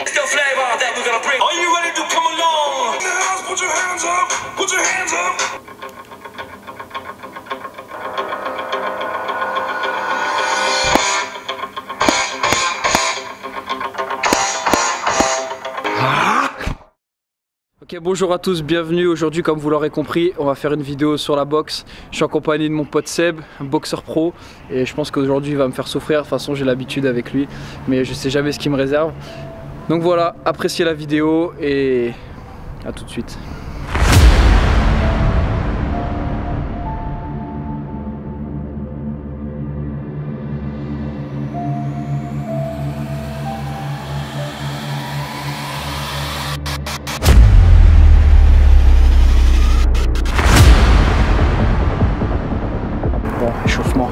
It's the flavor that we're gonna bring. Are you ready to come along? In the house, put your hands up. Put your hands up. Bonjour à tous, bienvenue. Aujourd'hui comme vous l'aurez compris, on va faire une vidéo sur la boxe. Je suis en compagnie de mon pote Seb, un boxeur pro. Et je pense qu'aujourd'hui il va me faire souffrir. De toute façon j'ai l'habitude avec lui. Mais je sais jamais ce qu'il me réserve. Donc voilà, appréciez la vidéo et à tout de suite. Bon, échauffement.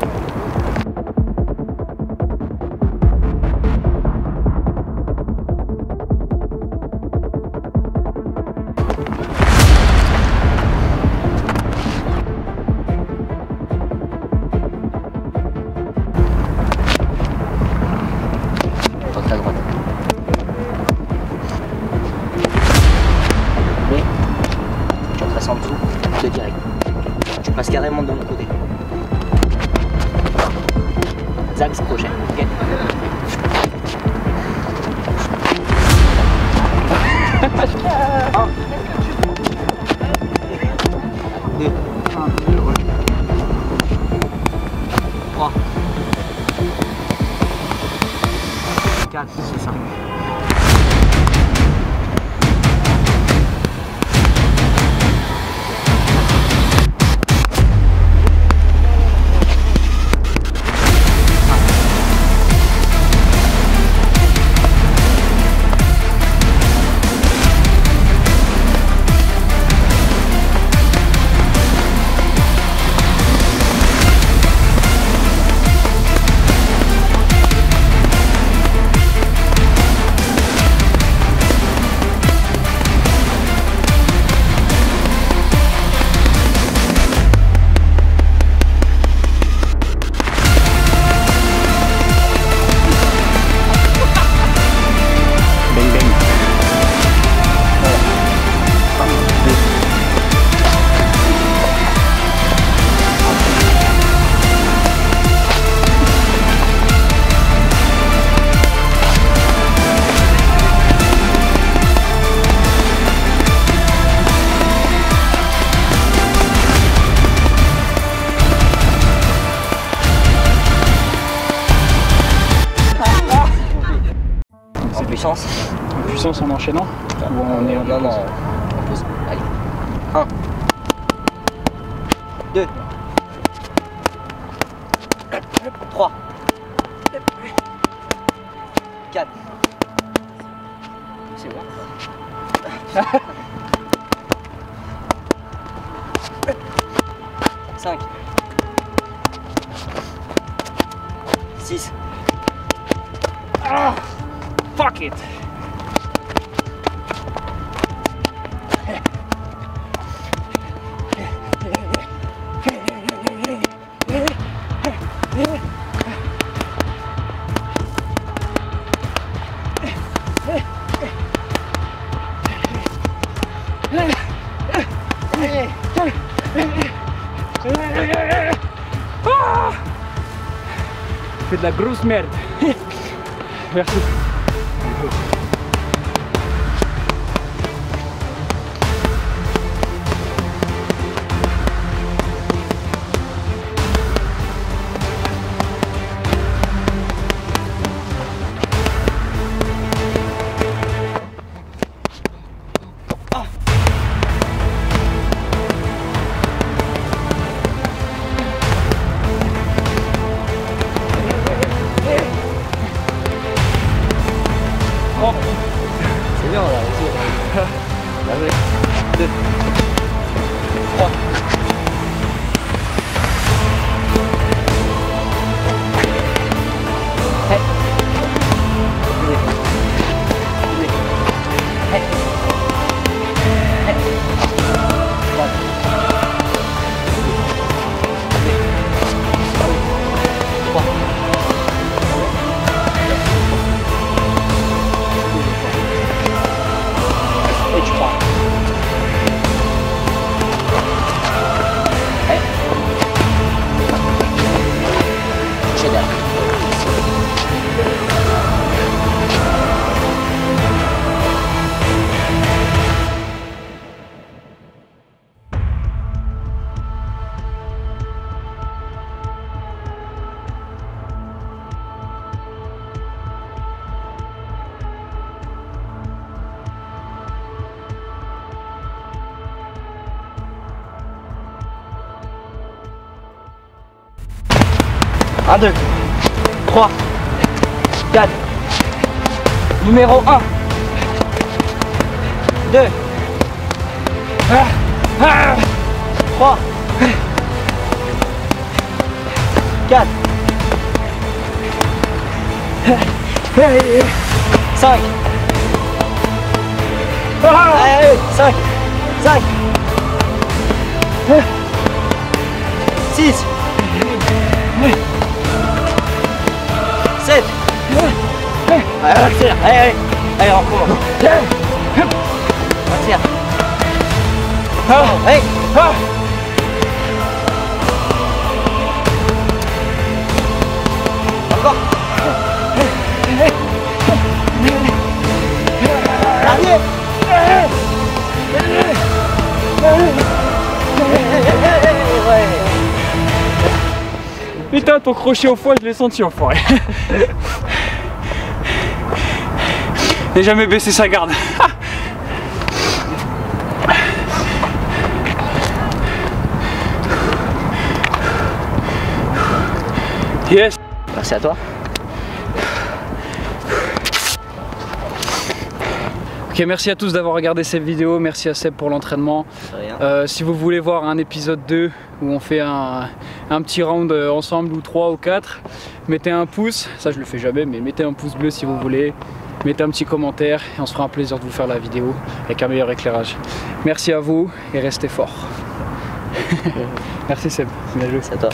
Droite. Oui. Tu retraces en dessous, de direct. Tu passes carrément de mon côté. Zax prochain. Ok. Un. Deux. Trois. 4, c'est ça. Puissance. Puissance en enchaînant Ou on est en Non, non, on pose. Allez. 1. 2. 3. 4. C'est bon. 5. 6. Fuck it Fais de la grosse merde. Merci. 1, 2, 3, 4. Numéro 1. 2. 3. 4. 5. 5. 5. 6. Allez, accélère, allez, allez, allez, on recommence. Accélère. Allez, encore. Dernier. Putain, ton crochet au foie, je l'ai senti enfoiré. Jamais baissé sa garde. Yes Merci à toi. Ok, merci à tous d'avoir regardé cette vidéo, merci à Seb pour l'entraînement. Euh, si vous voulez voir un épisode 2 où on fait un, un petit round euh, ensemble ou 3 ou 4, mettez un pouce, ça je le fais jamais, mais mettez un pouce bleu si vous voulez, mettez un petit commentaire et on se fera un plaisir de vous faire la vidéo avec un meilleur éclairage. Merci à vous et restez forts. merci Seb, bien joué. À toi.